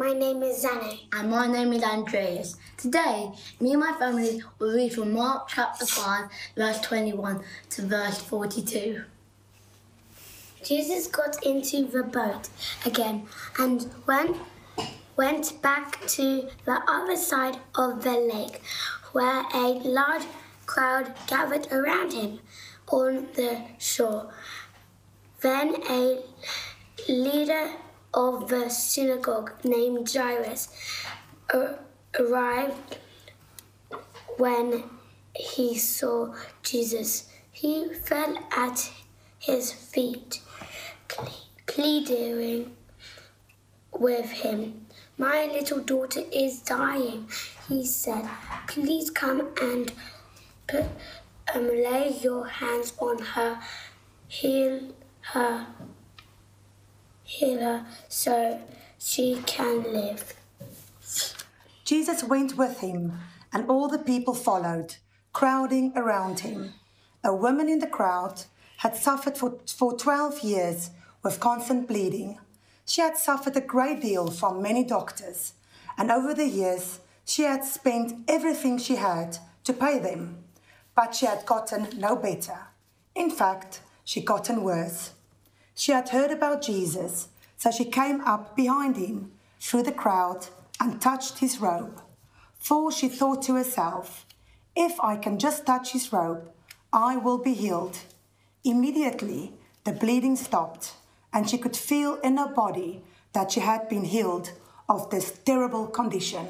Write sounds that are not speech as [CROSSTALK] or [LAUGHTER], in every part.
My name is Zane. And my name is Andreas. Today, me and my family will read from Mark chapter 5, verse 21 to verse 42. Jesus got into the boat again and went, went back to the other side of the lake, where a large crowd gathered around him on the shore. Then a leader of the synagogue named Jairus arrived when he saw Jesus. He fell at his feet, pleading with him. My little daughter is dying, he said. Please come and put, um, lay your hands on her, heal her heal her so she can live. Jesus went with him, and all the people followed, crowding around him. A woman in the crowd had suffered for, for 12 years with constant bleeding. She had suffered a great deal from many doctors, and over the years she had spent everything she had to pay them. But she had gotten no better. In fact, she gotten worse. She had heard about Jesus, so she came up behind him through the crowd and touched his robe. For she thought to herself, if I can just touch his robe, I will be healed. Immediately, the bleeding stopped, and she could feel in her body that she had been healed of this terrible condition.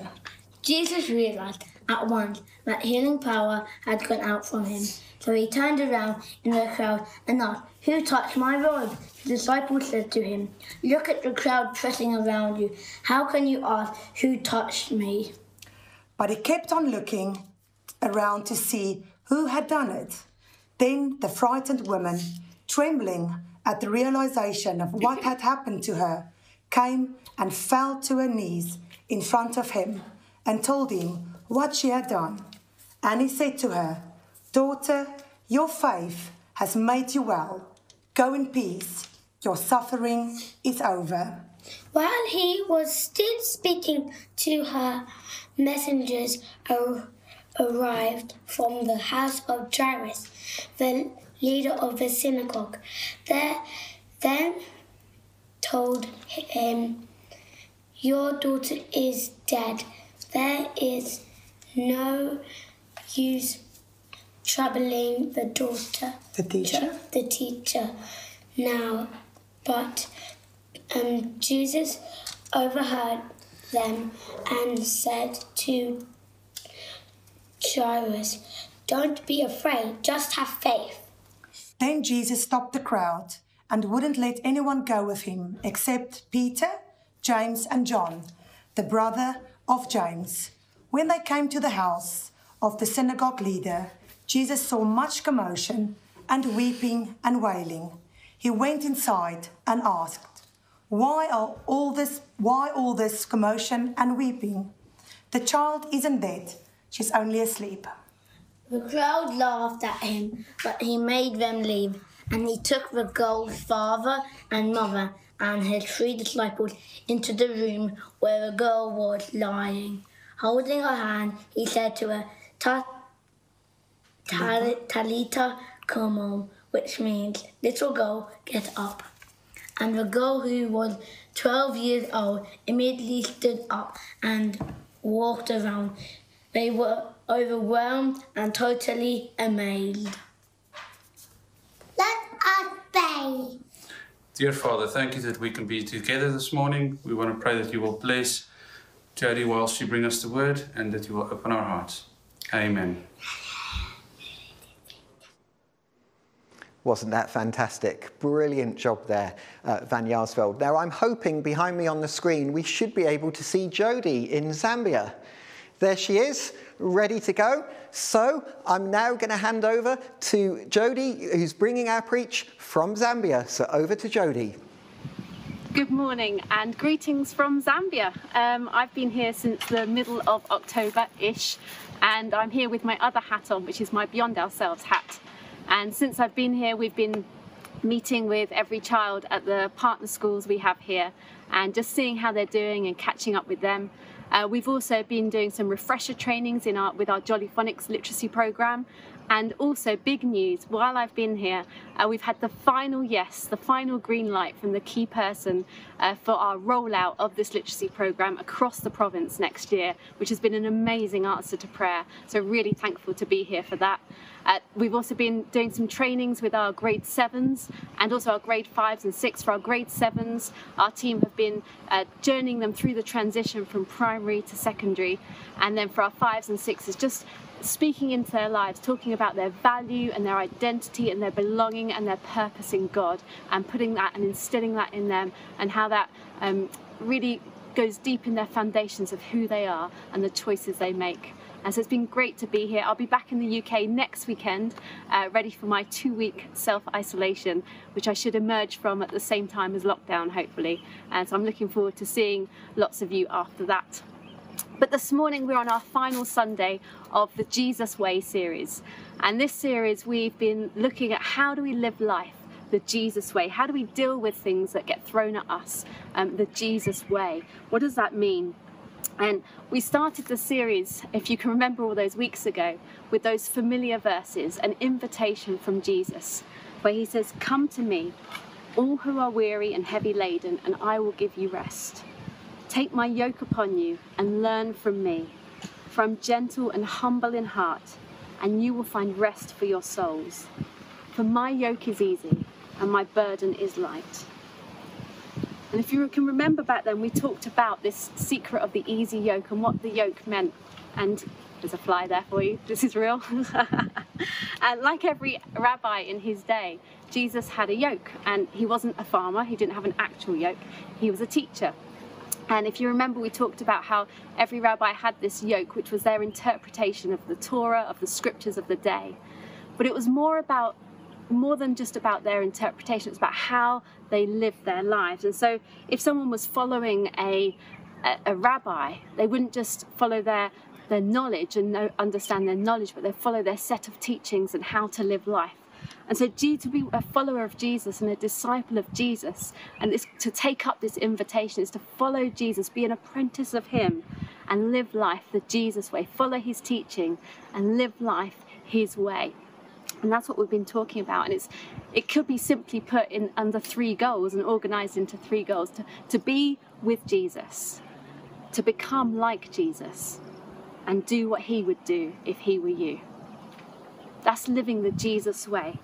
Jesus realized at once that healing power had gone out from him. So he turned around in the crowd and asked, Who touched my robe? The disciples said to him, Look at the crowd pressing around you. How can you ask, Who touched me? But he kept on looking around to see who had done it. Then the frightened woman, trembling at the realization of what had happened to her, came and fell to her knees in front of him and told him what she had done. And he said to her, Daughter, your faith has made you well. Go in peace. Your suffering is over. While he was still speaking to her, messengers arrived from the house of Jairus, the leader of the synagogue. They then told him, Your daughter is dead. There is no use troubling the daughter, the teacher, the teacher now. But um, Jesus overheard them and said to Jairus, Don't be afraid, just have faith. Then Jesus stopped the crowd and wouldn't let anyone go with him except Peter, James, and John, the brother of James. When they came to the house of the synagogue leader, Jesus saw much commotion and weeping and wailing. He went inside and asked, Why are all this why all this commotion and weeping? The child isn't dead, she's only asleep. The crowd laughed at him, but he made them leave, and he took the girl's father and mother and his three disciples into the room where the girl was lying. Holding her hand, he said to her, Ta- ta- Talita Komo, which means, little girl, get up. And the girl who was 12 years old immediately stood up and walked around. They were overwhelmed and totally amazed. Let us pray. Dear Father, thank you that we can be together this morning. We want to pray that you will bless Jodie whilst she bring us the word and that you will open our hearts. Amen. Wasn't that fantastic? Brilliant job there, uh, Van Jaarsveld. Now, I'm hoping behind me on the screen we should be able to see Jodie in Zambia. There she is, ready to go. So I'm now going to hand over to Jodie, who's bringing our preach from Zambia. So over to Jodie. Good morning and greetings from Zambia. Um, I've been here since the middle of October-ish and I'm here with my other hat on, which is my Beyond Ourselves hat. And since I've been here, we've been meeting with every child at the partner schools we have here and just seeing how they're doing and catching up with them. Uh, we've also been doing some refresher trainings in our, with our Jolly Phonics literacy program and also big news, while I've been here, uh, we've had the final yes, the final green light from the key person uh, for our rollout of this literacy programme across the province next year, which has been an amazing answer to prayer. So really thankful to be here for that. Uh, we've also been doing some trainings with our grade sevens and also our grade fives and six. For our grade sevens, our team have been uh, journeying them through the transition from primary to secondary. And then for our fives and sixes, just speaking into their lives, talking about their value and their identity and their belonging and their purpose in God, and putting that and instilling that in them, and how that um, really goes deep in their foundations of who they are and the choices they make. And so it's been great to be here. I'll be back in the UK next weekend, uh, ready for my two week self isolation, which I should emerge from at the same time as lockdown, hopefully. And so I'm looking forward to seeing lots of you after that. But this morning we're on our final Sunday of the Jesus Way series. And this series we've been looking at how do we live life the Jesus way? How do we deal with things that get thrown at us um, the Jesus way? What does that mean? And we started the series, if you can remember all those weeks ago, with those familiar verses, an invitation from Jesus, where he says, Come to me, all who are weary and heavy laden, and I will give you rest. Take my yoke upon you and learn from me, for I'm gentle and humble in heart, and you will find rest for your souls. For my yoke is easy and my burden is light. And if you can remember back then, we talked about this secret of the easy yoke and what the yoke meant. And there's a fly there for you, this is real. and [LAUGHS] uh, like every rabbi in his day, Jesus had a yoke, and he wasn't a farmer, he didn't have an actual yoke, he was a teacher. And if you remember, we talked about how every rabbi had this yoke, which was their interpretation of the Torah, of the scriptures of the day. But it was more about more than just about their interpretation, it's about how they lived their lives. And so if someone was following a, a, a rabbi, they wouldn't just follow their their knowledge and know, understand their knowledge, but they follow their set of teachings and how to live life. And so, to be a follower of Jesus and a disciple of Jesus, and this, to take up this invitation is to follow Jesus, be an apprentice of Him, and live life the Jesus way. Follow His teaching and live life His way. And that's what we've been talking about. And it's it could be simply put in under three goals and organized into three goals to, to be with Jesus, to become like Jesus, and do what he would do if he were you. That's living the Jesus way.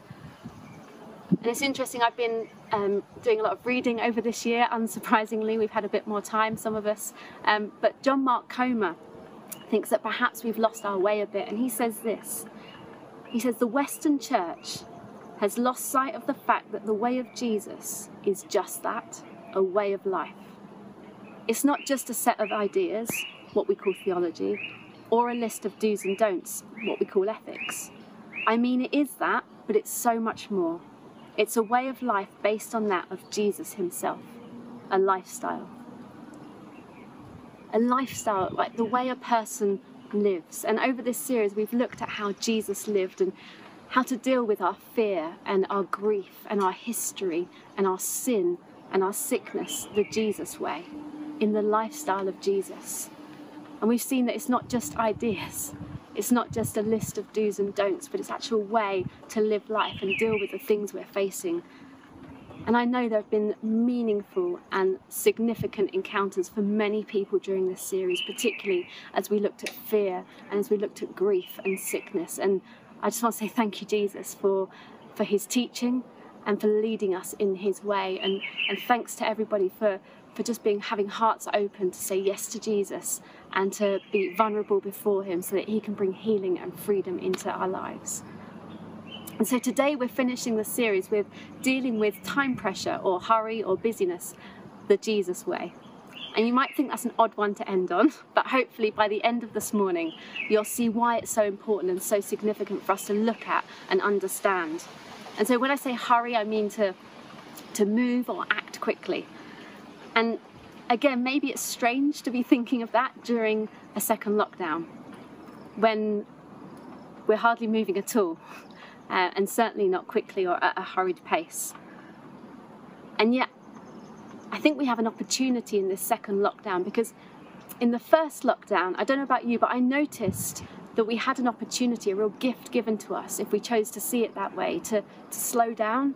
And it's interesting, I've been um, doing a lot of reading over this year. Unsurprisingly, we've had a bit more time, some of us. Um, but John Mark Comer thinks that perhaps we've lost our way a bit. And he says this He says, The Western church has lost sight of the fact that the way of Jesus is just that a way of life. It's not just a set of ideas, what we call theology, or a list of do's and don'ts, what we call ethics. I mean, it is that, but it's so much more. It's a way of life based on that of Jesus himself, a lifestyle. A lifestyle, like the way a person lives. And over this series, we've looked at how Jesus lived and how to deal with our fear and our grief and our history and our sin and our sickness the Jesus way, in the lifestyle of Jesus. And we've seen that it's not just ideas, it's not just a list of do's and don'ts, but it's actual way to live life and deal with the things we're facing. And I know there have been meaningful and significant encounters for many people during this series, particularly as we looked at fear and as we looked at grief and sickness. And I just want to say thank you, Jesus, for, for his teaching and for leading us in his way. And, and thanks to everybody for, for just being having hearts open to say yes to Jesus and to be vulnerable before him so that he can bring healing and freedom into our lives. And so today we're finishing the series with dealing with time pressure or hurry or busyness the Jesus way. And you might think that's an odd one to end on, [LAUGHS] but hopefully by the end of this morning, you'll see why it's so important and so significant for us to look at and understand. And so when I say hurry, I mean to, to move or act quickly. And again, maybe it's strange to be thinking of that during a second lockdown when we're hardly moving at all, [LAUGHS] uh, and certainly not quickly or at a hurried pace. And yet, I think we have an opportunity in this second lockdown because in the first lockdown, I don't know about you, but I noticed that we had an opportunity, a real gift given to us if we chose to see it that way, to, to slow down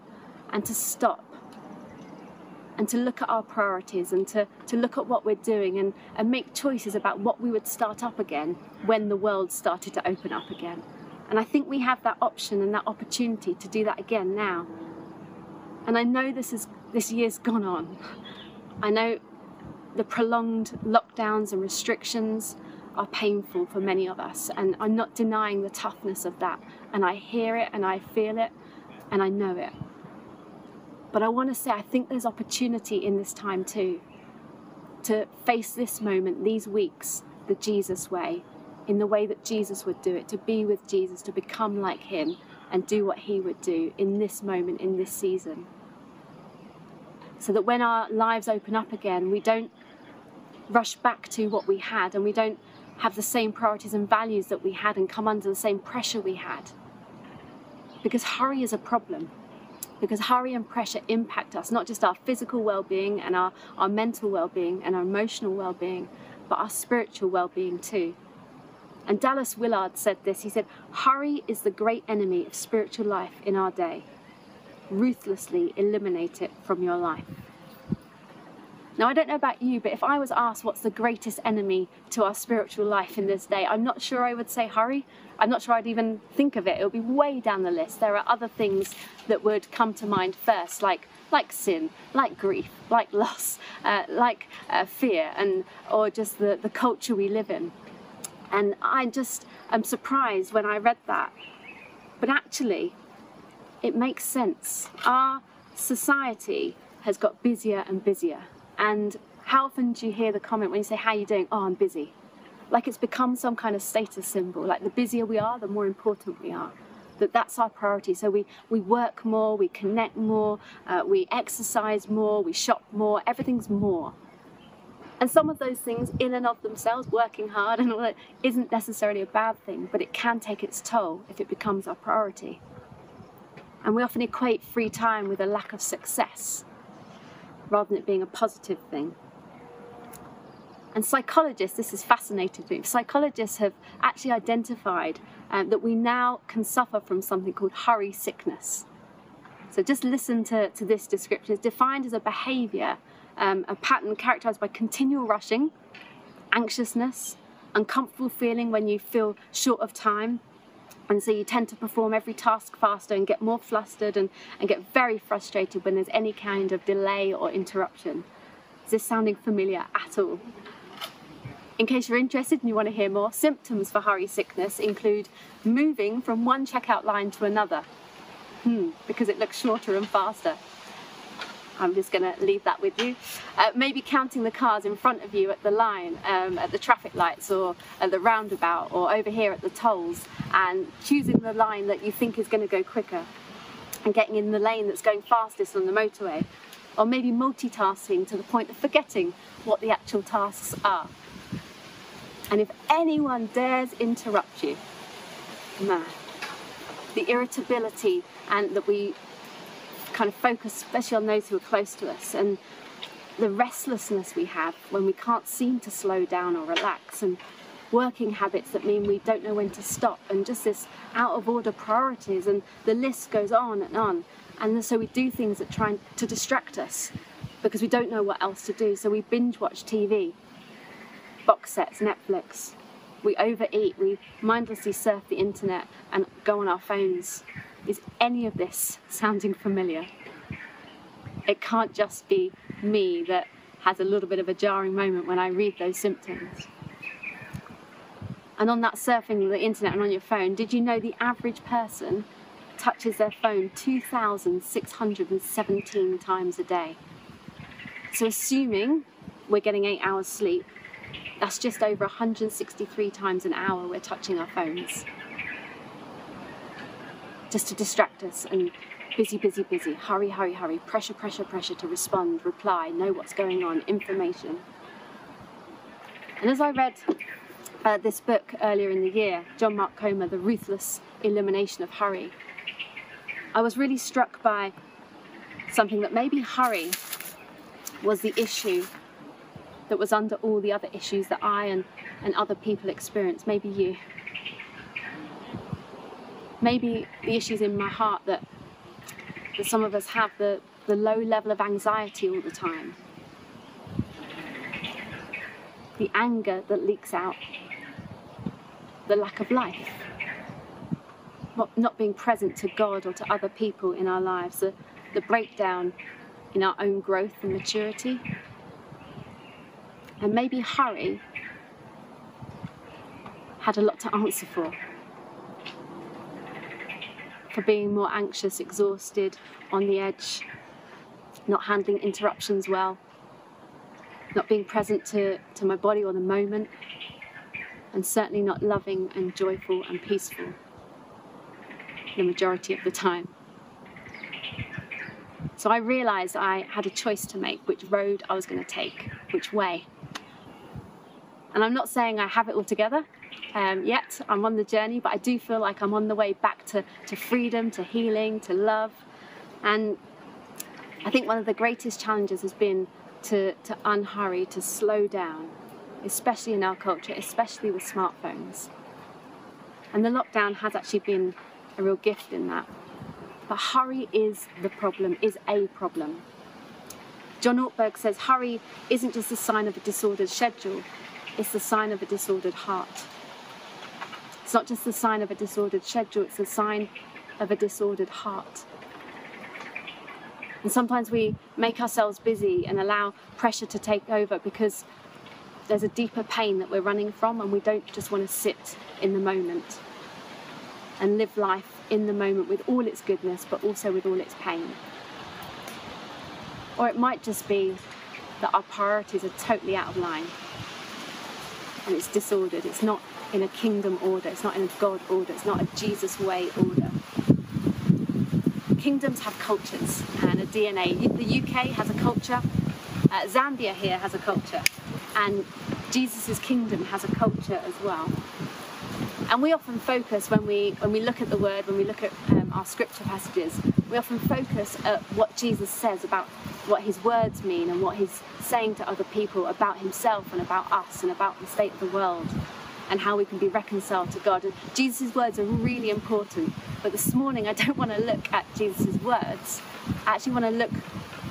and to stop and to look at our priorities and to, to look at what we're doing and, and make choices about what we would start up again when the world started to open up again. And I think we have that option and that opportunity to do that again now. And I know this is this year's gone on. I know the prolonged lockdowns and restrictions are painful for many of us, and I'm not denying the toughness of that. And I hear it and I feel it and I know it. But I want to say, I think there's opportunity in this time too to face this moment, these weeks, the Jesus way, in the way that Jesus would do it, to be with Jesus, to become like him, and do what he would do in this moment, in this season. So that when our lives open up again, we don't rush back to what we had and we don't have the same priorities and values that we had and come under the same pressure we had. Because hurry is a problem. Because hurry and pressure impact us, not just our physical well being and our, our mental well being and our emotional well being, but our spiritual well being too. And Dallas Willard said this he said, Hurry is the great enemy of spiritual life in our day. Ruthlessly eliminate it from your life. Now, I don't know about you, but if I was asked what's the greatest enemy to our spiritual life in this day, I'm not sure I would say hurry. I'm not sure I'd even think of it. It would be way down the list. There are other things that would come to mind first, like like sin, like grief, like loss, [LAUGHS] uh, like uh, fear, and or just the, the culture we live in. And I just am surprised when I read that. But actually, it makes sense. Our society has got busier and busier. And how often do you hear the comment when you say, How are you doing? Oh, I'm busy. Like it's become some kind of status symbol. Like the busier we are, the more important we are. That that's our priority. So we, we work more, we connect more, uh, we exercise more, we shop more, everything's more. And some of those things, in and of themselves, working hard and all that, isn't necessarily a bad thing, but it can take its toll if it becomes our priority. And we often equate free time with a lack of success rather than it being a positive thing. And psychologists, this has fascinated me, psychologists have actually identified um, that we now can suffer from something called hurry sickness. So just listen to, to this description. It's defined as a behaviour, um, a pattern characterised by continual rushing, anxiousness, uncomfortable feeling when you feel short of time, and so you tend to perform every task faster and get more flustered and, and get very frustrated when there's any kind of delay or interruption. Is this sounding familiar at all? In case you're interested and you want to hear more, symptoms for hurry sickness include moving from one checkout line to another, hmm, because it looks shorter and faster. I'm just going to leave that with you. Uh, maybe counting the cars in front of you at the line, um, at the traffic lights or at the roundabout or over here at the tolls and choosing the line that you think is going to go quicker and getting in the lane that's going fastest on the motorway. Or maybe multitasking to the point of forgetting what the actual tasks are. And if anyone dares interrupt you, man, the irritability and that we kind of focus, especially on those who are close to us, and the restlessness we have when we can't seem to slow down or relax, and working habits that mean we don't know when to stop, and just this out of order priorities, and the list goes on and on. And so we do things that try to distract us because we don't know what else to do. So we binge watch TV, box sets, Netflix. We overeat, we mindlessly surf the internet and go on our phones. Is any of this sounding familiar? It can't just be me that has a little bit of a jarring moment when I read those symptoms. And on that surfing the internet and on your phone, did you know the average person touches their phone 2,617 times a day? So, assuming we're getting eight hours sleep, that's just over 163 times an hour we're touching our phones. Just to distract us and busy, busy, busy, hurry, hurry, hurry, pressure, pressure, pressure to respond, reply, know what's going on, information. And as I read uh, this book earlier in the year, John Mark Comer, The Ruthless Elimination of Hurry, I was really struck by something that maybe hurry was the issue that was under all the other issues that I and, and other people experience, maybe you. Maybe the issues in my heart that, that some of us have, the, the low level of anxiety all the time, the anger that leaks out, the lack of life, not, not being present to God or to other people in our lives, the, the breakdown in our own growth and maturity. And maybe hurry had a lot to answer for. For being more anxious, exhausted, on the edge, not handling interruptions well, not being present to, to my body or the moment, and certainly not loving and joyful and peaceful the majority of the time. So I realised I had a choice to make which road I was going to take, which way. And I'm not saying I have it all together um, yet, I'm on the journey, but I do feel like I'm on the way back to, to freedom, to healing, to love. And I think one of the greatest challenges has been to, to unhurry, to slow down, especially in our culture, especially with smartphones. And the lockdown has actually been a real gift in that. But hurry is the problem, is a problem. John Ortberg says hurry isn't just a sign of a disordered schedule, it's the sign of a disordered heart. It's not just the sign of a disordered schedule, it's the sign of a disordered heart. And sometimes we make ourselves busy and allow pressure to take over because there's a deeper pain that we're running from, and we don't just want to sit in the moment and live life in the moment with all its goodness, but also with all its pain. Or it might just be that our priorities are totally out of line and it's disordered. It's not in a kingdom order, it's not in a God order, it's not a Jesus way order. Kingdoms have cultures and a DNA. The UK has a culture, uh, Zambia here has a culture, and Jesus' kingdom has a culture as well. And we often focus when we when we look at the word, when we look at um, our scripture passages, we often focus at what Jesus says about what his words mean and what he's saying to other people about himself and about us and about the state of the world and how we can be reconciled to God. And Jesus' words are really important. But this morning, I don't want to look at Jesus' words. I actually want to look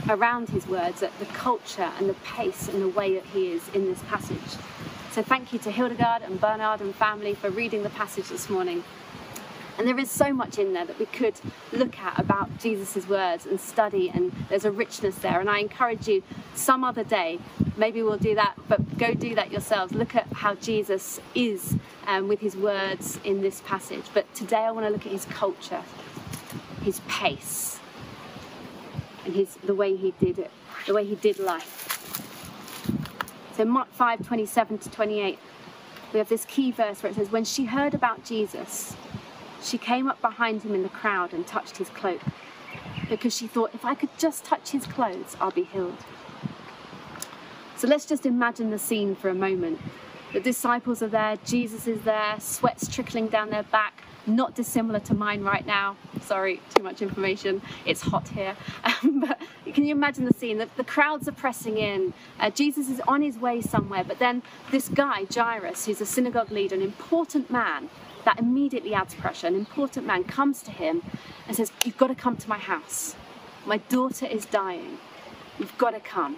around his words at the culture and the pace and the way that he is in this passage. So thank you to Hildegard and Bernard and family for reading the passage this morning. And there is so much in there that we could look at about Jesus' words and study, and there's a richness there. And I encourage you, some other day, maybe we'll do that, but go do that yourselves. Look at how Jesus is um, with his words in this passage. But today I want to look at his culture, his pace, and his the way he did it, the way he did life. So Mark 5, 27 to 28, we have this key verse where it says, When she heard about Jesus, she came up behind him in the crowd and touched his cloak because she thought, if I could just touch his clothes, I'll be healed. So let's just imagine the scene for a moment. The disciples are there, Jesus is there, sweat's trickling down their back, not dissimilar to mine right now. Sorry, too much information. It's hot here. [LAUGHS] Um, but can you imagine the scene? The, the crowds are pressing in. Uh, Jesus is on his way somewhere, but then this guy, Jairus, who's a synagogue leader, an important man, that immediately adds pressure. An important man comes to him and says, You've got to come to my house. My daughter is dying. You've got to come.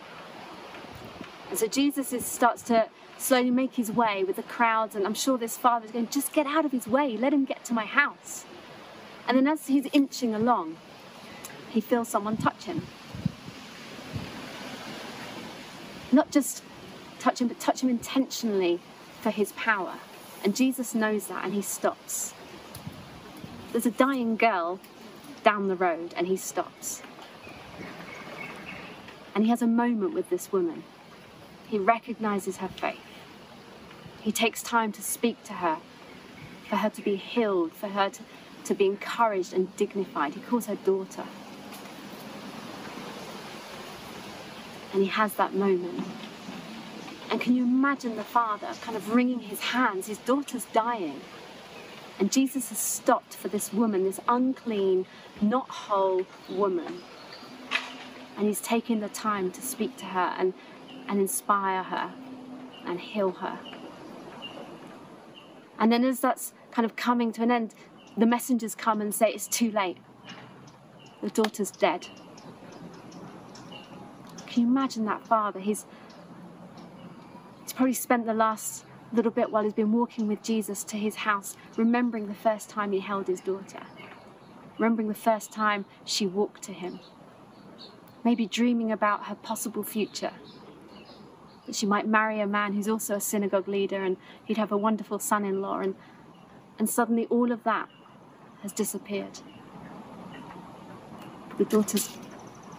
And so Jesus is, starts to slowly make his way with the crowds, and I'm sure this father is going, Just get out of his way, let him get to my house. And then as he's inching along, he feels someone touch him. Not just touch him, but touch him intentionally for his power. And Jesus knows that and he stops. There's a dying girl down the road and he stops. And he has a moment with this woman. He recognizes her faith. He takes time to speak to her, for her to be healed, for her to, to be encouraged and dignified. He calls her daughter. And he has that moment. And can you imagine the father kind of wringing his hands? His daughter's dying. And Jesus has stopped for this woman, this unclean, not whole woman. and he's taking the time to speak to her and, and inspire her and heal her. And then, as that's kind of coming to an end, the messengers come and say, It's too late. The daughter's dead. Can you imagine that father? He's, he's probably spent the last little bit while he's been walking with Jesus to his house, remembering the first time he held his daughter, remembering the first time she walked to him, maybe dreaming about her possible future. That she might marry a man who's also a synagogue leader and he'd have a wonderful son in law, and, and suddenly all of that has disappeared. The daughter's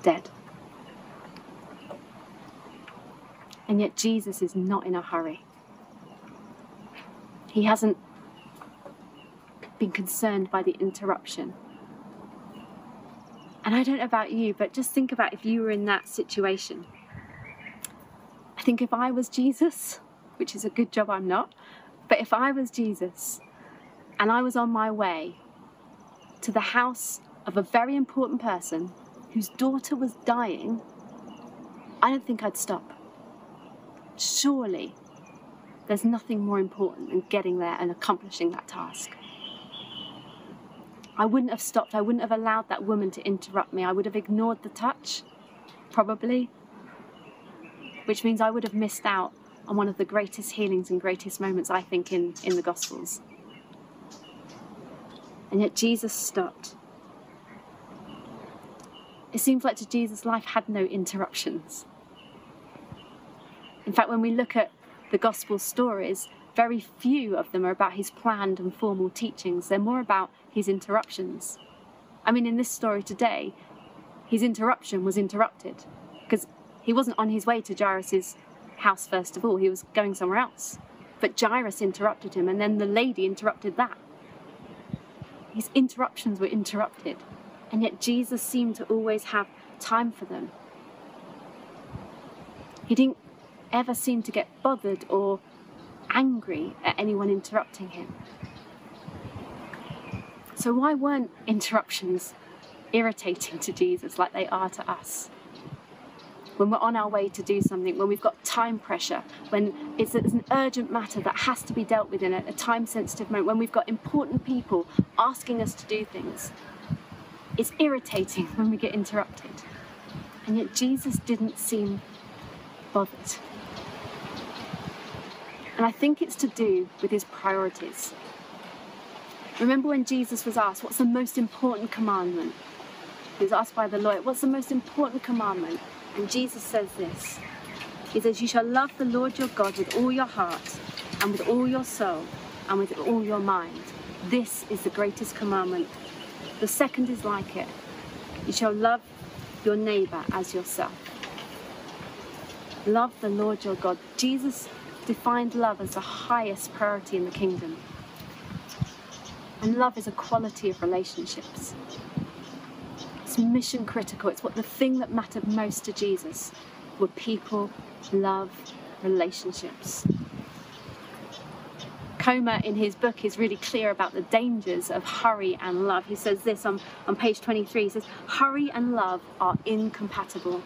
dead. And yet Jesus is not in a hurry. He hasn't been concerned by the interruption. And I don't know about you, but just think about if you were in that situation. I think if I was Jesus, which is a good job I'm not, but if I was Jesus and I was on my way to the house of a very important person whose daughter was dying, I don't think I'd stop. Surely there's nothing more important than getting there and accomplishing that task. I wouldn't have stopped. I wouldn't have allowed that woman to interrupt me. I would have ignored the touch, probably, which means I would have missed out on one of the greatest healings and greatest moments, I think, in, in the Gospels. And yet Jesus stopped. It seems like to Jesus' life had no interruptions. In fact, when we look at the gospel stories, very few of them are about his planned and formal teachings. They're more about his interruptions. I mean, in this story today, his interruption was interrupted because he wasn't on his way to Jairus' house first of all, he was going somewhere else. But Jairus interrupted him, and then the lady interrupted that. His interruptions were interrupted, and yet Jesus seemed to always have time for them. He didn't ever seem to get bothered or angry at anyone interrupting him. So, why weren't interruptions irritating to Jesus like they are to us? When we're on our way to do something, when we've got time pressure, when it's, it's an urgent matter that has to be dealt with in a, a time sensitive moment, when we've got important people asking us to do things, it's irritating [LAUGHS] when we get interrupted. And yet, Jesus didn't seem bothered. And I think it's to do with his priorities. Remember when Jesus was asked, What's the most important commandment? He was asked by the lawyer, What's the most important commandment? And Jesus says this He says, You shall love the Lord your God with all your heart, and with all your soul, and with all your mind. This is the greatest commandment. The second is like it You shall love your neighbor as yourself. Love the Lord your God. Jesus defined love as the highest priority in the kingdom. And love is a quality of relationships. It's mission critical. It's what the thing that mattered most to Jesus were people, love, relationships. Comer in his book is really clear about the dangers of hurry and love. He says this on, on page 23 he says, Hurry and love are incompatible.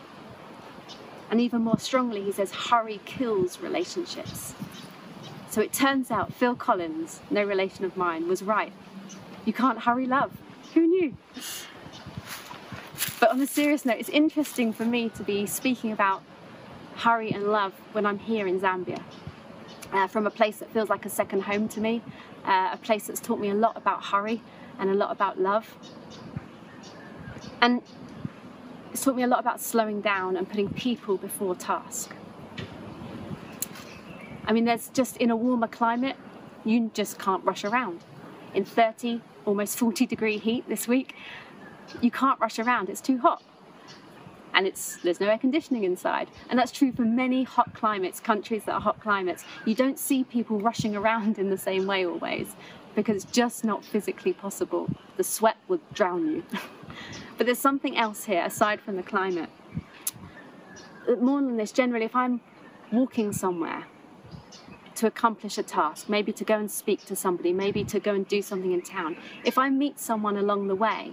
And even more strongly, he says, hurry kills relationships. So it turns out Phil Collins, no relation of mine, was right. You can't hurry love. Who knew? But on a serious note, it's interesting for me to be speaking about hurry and love when I'm here in Zambia. Uh, from a place that feels like a second home to me, uh, a place that's taught me a lot about hurry and a lot about love. And it's taught me a lot about slowing down and putting people before task. I mean, there's just in a warmer climate, you just can't rush around. In 30, almost 40 degree heat this week, you can't rush around, it's too hot. And it's there's no air conditioning inside. And that's true for many hot climates, countries that are hot climates. You don't see people rushing around in the same way always because it's just not physically possible. The sweat would drown you. [LAUGHS] but there's something else here aside from the climate. More than this, generally, if I'm walking somewhere to accomplish a task, maybe to go and speak to somebody, maybe to go and do something in town, if I meet someone along the way,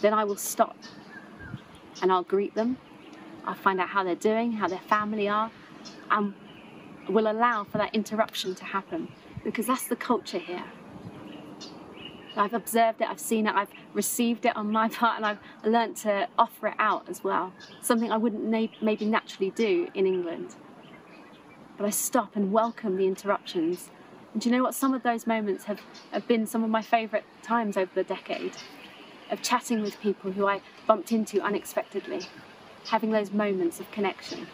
then I will stop. and I'll greet them. I'll find out how they're doing, how their family are, and will allow for that interruption to happen because that's the culture here. I've observed it, I've seen it, I've received it on my [LAUGHS] part, and I've learnt to offer it out as well. Something I wouldn't maybe naturally do in England. But I stop and welcome the interruptions. And do you know what? Some of those moments have, have been some of my favourite times over the decade of chatting with people who I bumped into unexpectedly, having those moments of connection,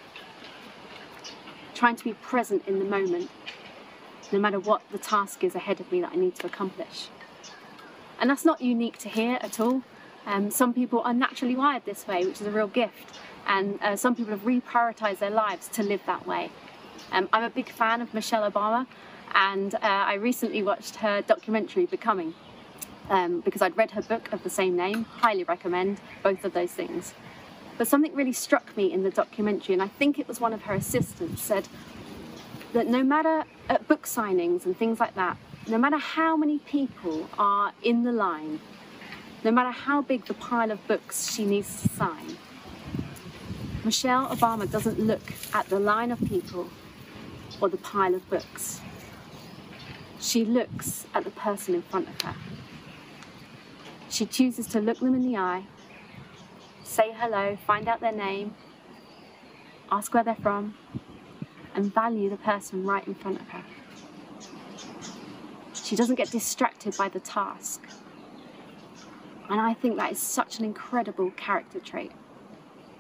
trying to be present in the moment, no matter what the task is ahead of me that I need to accomplish. And that's not unique to here at all. Um, some people are naturally wired this way, which is a real gift. And uh, some people have reprioritized their lives to live that way. Um, I'm a big fan of Michelle Obama, and uh, I recently watched her documentary, Becoming, um, because I'd read her book of the same name. Highly recommend both of those things. But something really struck me in the documentary, and I think it was one of her assistants said that no matter at book signings and things like that, no matter how many people are in the line, no matter how big the pile of books she needs to sign, Michelle Obama doesn't look at the line of people or the pile of books. She looks at the person in front of her. She chooses to look them in the eye, say hello, find out their name, ask where they're from, and value the person right in front of her. She doesn't get distracted by the task. And I think that is such an incredible character trait,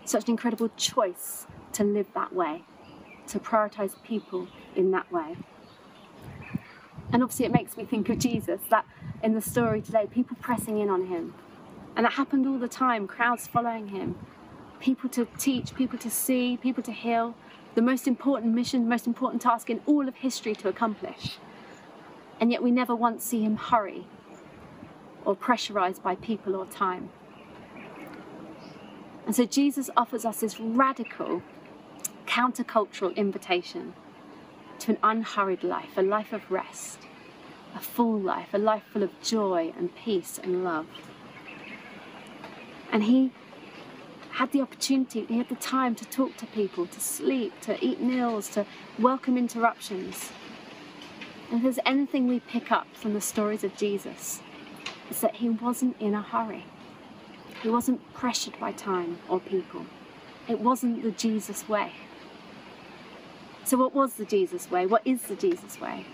such an incredible choice to live that way, to prioritize people in that way. And obviously, it makes me think of Jesus, that in the story today, people pressing in on him. And that happened all the time, crowds following him, people to teach, people to see, people to heal, the most important mission, the most important task in all of history to accomplish and yet we never once see him hurry or pressurized by people or time. And so Jesus offers us this radical countercultural invitation to an unhurried life, a life of rest, a full life, a life full of joy and peace and love. And he had the opportunity, he had the time to talk to people, to sleep, to eat meals, to welcome interruptions. If there's anything we pick up from the stories of Jesus, it's that he wasn't in a hurry. He wasn't pressured by time or people. It wasn't the Jesus way. So, what was the Jesus way? What is the Jesus way?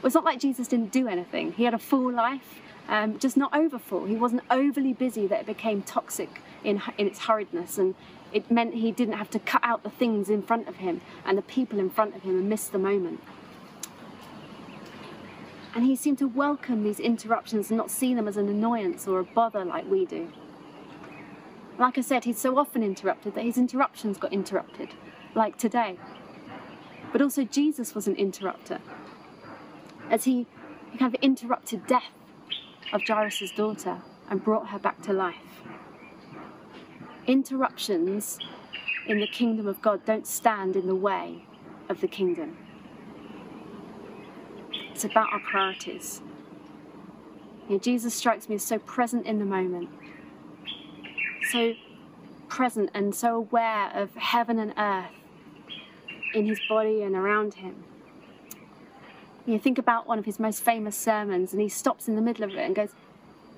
Well, it's not like Jesus didn't do anything. He had a full life, um, just not over full. He wasn't overly busy that it became toxic in, in its hurriedness, and it meant he didn't have to cut out the things in front of him and the people in front of him and miss the moment. And he seemed to welcome these interruptions and not see them as an annoyance or a bother like we do. Like I said, he's so often interrupted that his interruptions got interrupted, like today. But also, Jesus was an interrupter, as he, kind of interrupted death of Jairus' daughter and brought her back to life. Interruptions in the kingdom of God don't stand in the way of the kingdom. It's about our priorities. You know, Jesus strikes me as so present in the moment, so present and so aware of heaven and earth in his body and around him. You think about one of his most famous sermons, and he stops in the middle of it and goes,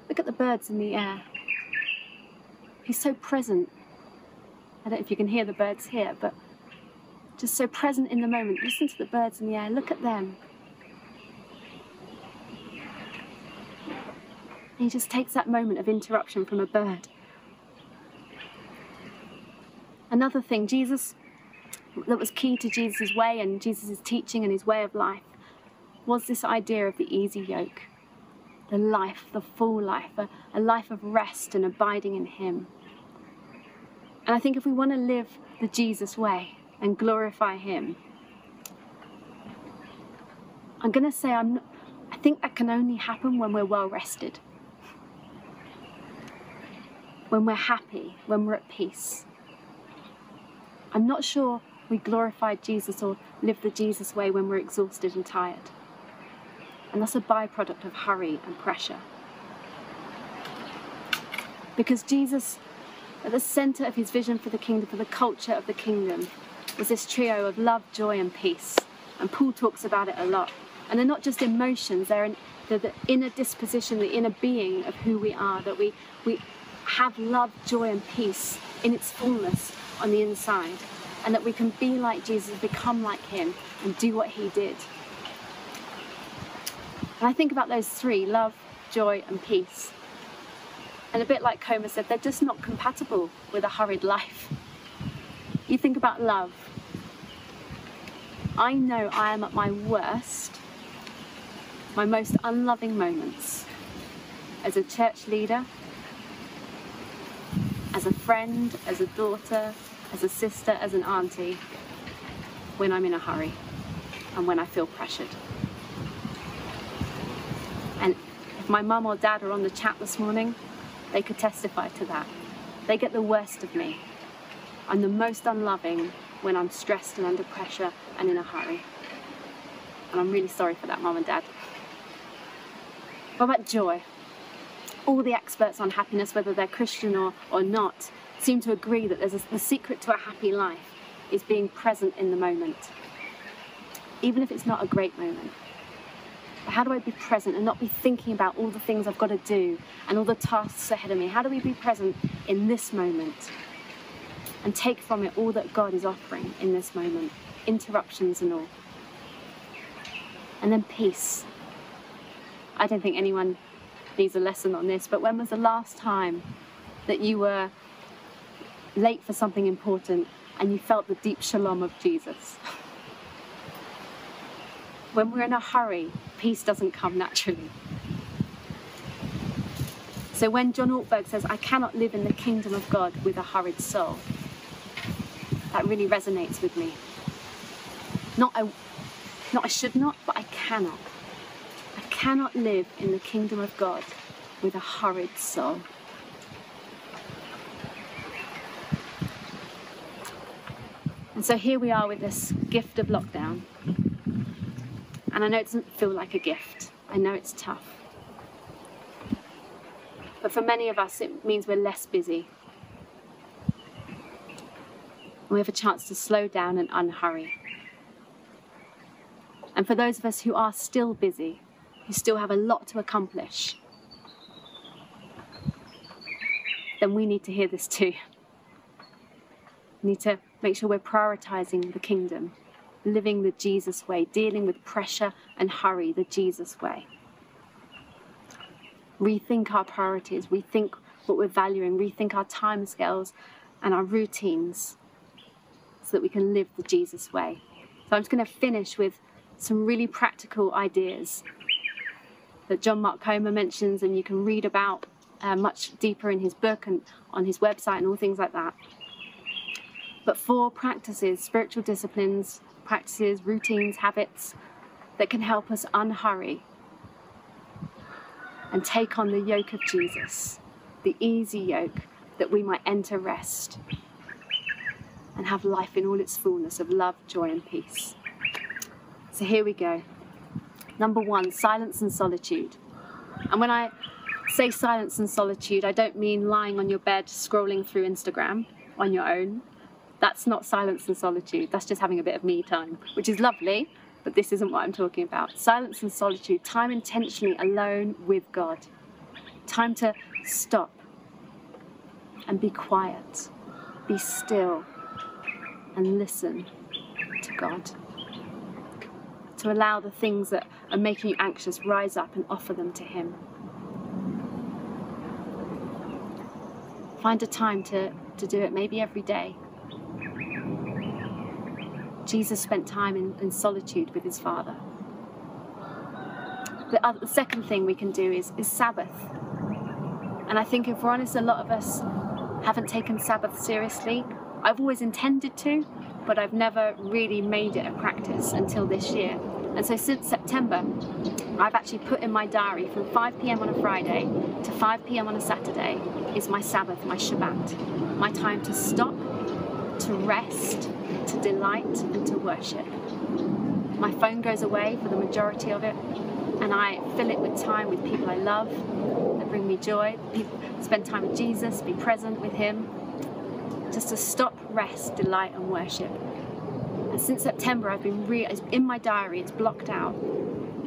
Look at the birds in the air. He's so present. I don't know if you can hear the birds here, but just so present in the moment. Listen to the birds in the air, look at them. He just takes that moment of interruption from a bird. Another thing, Jesus, that was key to Jesus' way and Jesus' teaching and his way of life was this idea of the easy yoke, the life, the full life, a, a life of rest and abiding in him. And I think if we want to live the Jesus way and glorify him, I'm going to say I'm I think that can only happen when we're well rested when we're happy, when we're at peace. I'm not sure we glorify Jesus or live the Jesus way when we're exhausted and tired. And that's a byproduct of hurry and pressure. Because Jesus At the centre of his vision for the kingdom, for the culture of the kingdom, was this trio of love, joy, and peace. And Paul talks about it a lot. And they're not just emotions, they're, in, they're the inner disposition, the inner being of who we are, that we, we have love, joy, and peace in its fullness on the inside. And that we can be like Jesus, become like him, and do what he did. And I think about those three love, joy, and peace. And a bit like Comer said, they're just not compatible with a hurried life. You think about love. I know I am at my worst, my most unloving moments as a church leader, as a friend, as a daughter, as a sister, as an auntie, when I'm in a hurry and when I feel pressured. And if my mum or dad are on the chat this morning, they could testify to that. They get the worst of me. I'm the most unloving when I'm stressed and under pressure and in a hurry. And I'm really sorry for that, mum and dad. What about joy? All the experts on happiness, whether they're Christian or, or not, seem to agree that there's a, the secret to a happy life is being present in the moment, even if it's not a great moment. But how do I be present and not be thinking about all the things I've got to do and all the tasks ahead of me? How do we be present in this moment and take from it all that God is offering in this moment, interruptions and all? And then peace. I don't think anyone needs a lesson on this, but when was the last time that you were late for something important and you felt the deep shalom of Jesus? when we're in a hurry, peace doesn't come naturally. So when John Ortberg says, I cannot live in the kingdom of God with a hurried soul, that really resonates with me. Not I, not I should not, but I cannot. Cannot live in the kingdom of God with a hurried soul. And so here we are with this gift of lockdown. And I know it doesn't feel like a gift. I know it's tough. But for many of us, it means we're less busy. We have a chance to slow down and unhurry. And for those of us who are still busy, who still have a lot to accomplish, then we need to hear this too. We need to make sure we're prioritizing the kingdom living the Jesus way, dealing with pressure and hurry the Jesus way. Rethink our priorities, rethink what we're valuing, rethink our time scales and our routines so that we can live the Jesus way. So I'm just going to finish with some really practical ideas that John Mark Comer mentions and you can read about uh, much deeper in his book and on his website and all things like that. But four practices, spiritual disciplines, practices, routines, habits that can help us unhurry and take on the yoke of Jesus, the easy yoke that we might enter rest and have life in all its fullness of love, joy, and peace. So here we go. Number one, silence and solitude. And when I say silence and solitude, I don't mean lying on your bed scrolling through Instagram on your own. That's not silence and solitude, that's just having a bit of me time, which is lovely, but this isn't what I'm talking about. Silence and solitude, time intentionally alone with God. Time to stop and be quiet, be still, and listen to God. To allow the things that are making you anxious rise up and offer them to Him. Find a time to, to do it, maybe every day. Jesus spent time in, in solitude with his Father. The, other, the second thing we can do is, is Sabbath. And I think if we're honest, a lot of us haven't taken Sabbath seriously. I've always intended to, but I've never really made it a practice until this year. And so since September, I've actually put in my diary from 5 pm on a Friday to 5 pm on a Saturday is my Sabbath, my Shabbat, my time to stop, to rest, to delight, and to worship. My phone goes away for the majority of it, and I fill it with time with people I love that bring me joy, people, spend time with Jesus, be present with Him, just to stop, rest, delight, and worship. And since September, I've been re- in my diary, it's blocked out.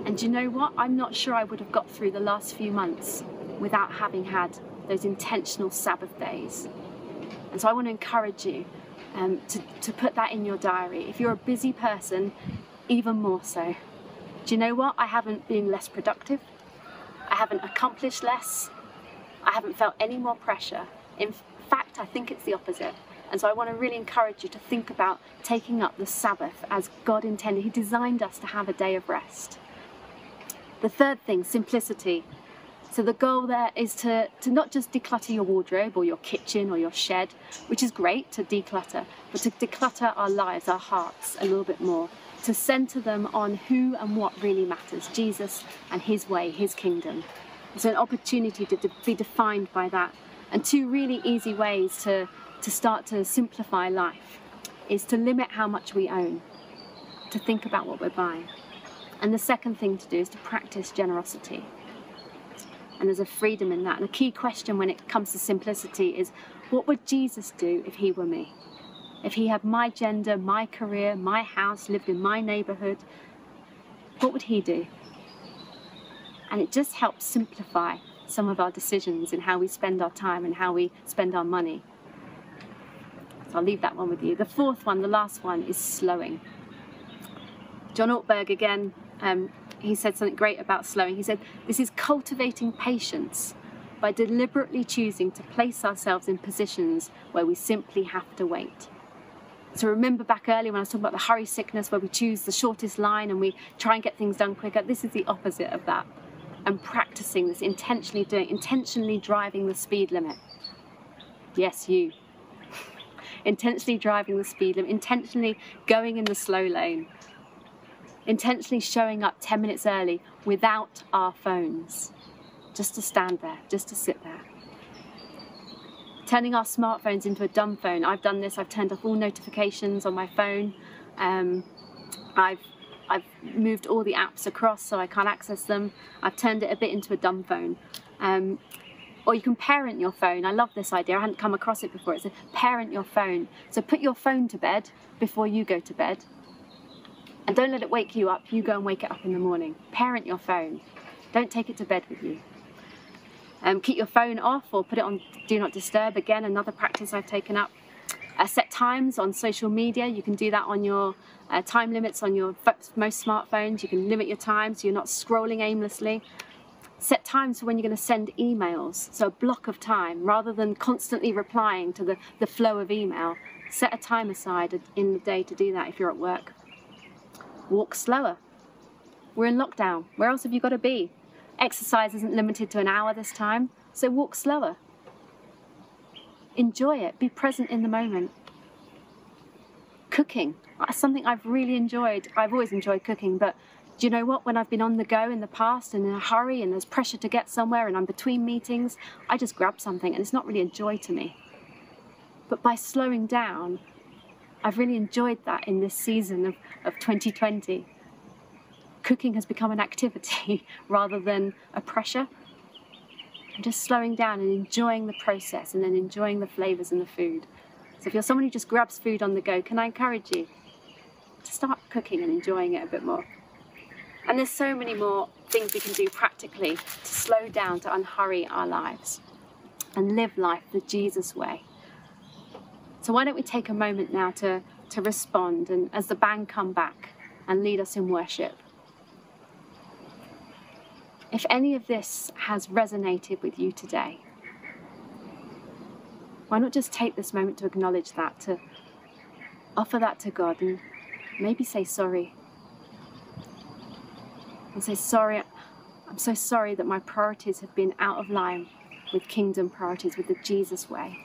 And you know what? I'm not sure I would have got through the last few months without having had those intentional Sabbath days. And so I want to encourage you um, to, to put that in your diary. If you're a busy person, even more so. Do you know what? I haven't been less productive. I haven't accomplished less. I haven't felt any more pressure. In fact, I think it's the opposite. And so I want to really encourage you to think about taking up the Sabbath as God intended. He designed us to have a day of rest. The third thing, simplicity. So the goal there is to, to not just declutter your wardrobe or your kitchen or your shed, which is great to declutter, but to declutter our lives, our hearts a little bit more, to center them on who and what really matters, Jesus and his way, his kingdom. It's an opportunity to be defined by that. And two really easy ways to, to start to simplify life is to limit how much we own, to think about what we're buying. And the second thing to do is to practice generosity and there's a freedom in that. And a key question when it comes to simplicity is what would Jesus do if he were me? If he had my gender, my career, my house, lived in my neighborhood, what would he do? And it just helps simplify some of our decisions in how we spend our time and how we spend our money. So I'll leave that one with you. The fourth one, the last one, is slowing. John Ortberg again um, he said something great about slowing. He said, This is cultivating patience by deliberately choosing to place ourselves in positions where we simply have to wait. So remember back earlier when I was talking about the hurry sickness, where we choose the shortest line and we try and get things done quicker. This is the opposite of that. And practicing this, intentionally doing, intentionally driving the speed limit. Yes, you. Intentionally driving the speed limit, intentionally going in the slow lane intentionally showing up 10 minutes early without our phones, just to stand there, just to sit there. Turning our smartphones into a dumb phone. I've done this, I've turned off all notifications on my phone. Um, I've I've moved all the apps across so I can't access them. I've turned it a bit into a dumb phone. Um, or you can parent your phone. I love this idea. I hadn't come across it before. It's a parent your phone. So put your phone to bed before you go to bed and don't let it wake you up. You go and wake it up in the morning. Parent your phone. Don't take it to bed with you. Um, keep your phone off or put it on Do Not Disturb. Again, another practice I've taken up. Uh, set times on social media. You can do that on your uh, time limits on your most smartphones. You can limit your time so you're not scrolling aimlessly. Set times for when you're going to send emails. So a block of time rather than constantly replying to the, the flow of email. Set a time aside in the day to do that if you're at work walk slower. We're in lockdown. Where else have you got to be? Exercise isn't limited to an hour this time, so walk slower. Enjoy it. Be present in the moment. Cooking. That's something I've really enjoyed. I've always enjoyed cooking, but do you know what? When I've been on the go in the past and in a hurry and there's pressure to get somewhere and I'm between meetings, I just grab something and it's not really a joy to me. But by slowing down, I've really enjoyed that in this season of, of 2020. Cooking has become an activity [LAUGHS] rather than a pressure. I'm just slowing down and enjoying the process and then enjoying the flavours and the food. So if you're someone who just grabs food on the go, can I encourage you to start cooking and enjoying it a bit more? And there's so many more things we can do practically to slow down, to unhurry our lives and live life the Jesus way. So why don't we take a moment now to, to respond and as the band come back and lead us in worship. If any of this has resonated with you today, why not just take this moment to acknowledge that, to offer that to God and maybe say sorry. And say, sorry, I'm so sorry that my priorities have been out of line with kingdom priorities, with the Jesus way.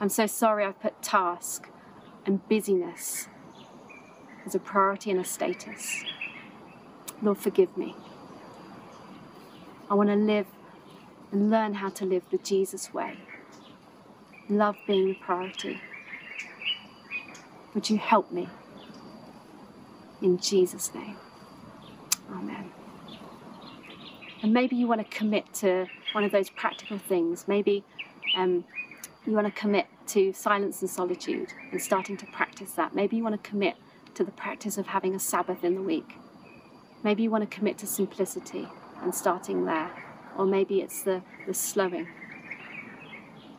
I'm so sorry I've put task and busyness as a priority and a status. Lord, forgive me. I want to live and learn how to live the Jesus way. Love being the priority. Would you help me? In Jesus' name. Amen. And maybe you want to commit to one of those practical things. Maybe um, you want to commit to silence and solitude and starting to practice that. Maybe you want to commit to the practice of having a Sabbath in the week. Maybe you want to commit to simplicity and starting there. Or maybe it's the, the slowing.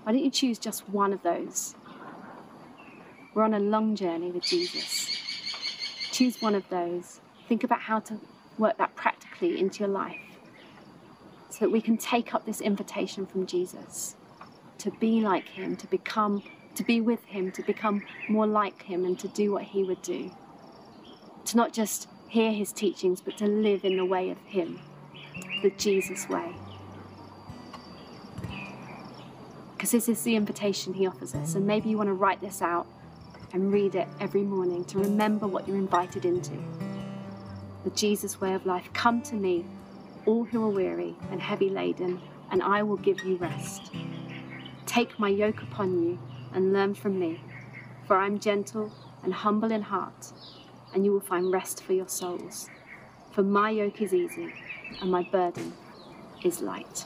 Why don't you choose just one of those? We're on a long journey with Jesus. Choose one of those. Think about how to work that practically into your life so that we can take up this invitation from Jesus to be like him, to become, to be with him, to become more like him, and to do what he would do. To not just hear his teachings, but to live in the way of him, the Jesus way. Because this is the invitation he offers us, and maybe you want to write this out and read it every morning to remember what you're invited into. The Jesus way of life. Come to me, all who are weary and heavy laden, and I will give you rest. Take my yoke upon you and learn from me, for I am gentle and humble in heart, and you will find rest for your souls. For my yoke is easy and my burden is light.